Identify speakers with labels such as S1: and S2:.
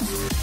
S1: Yeah.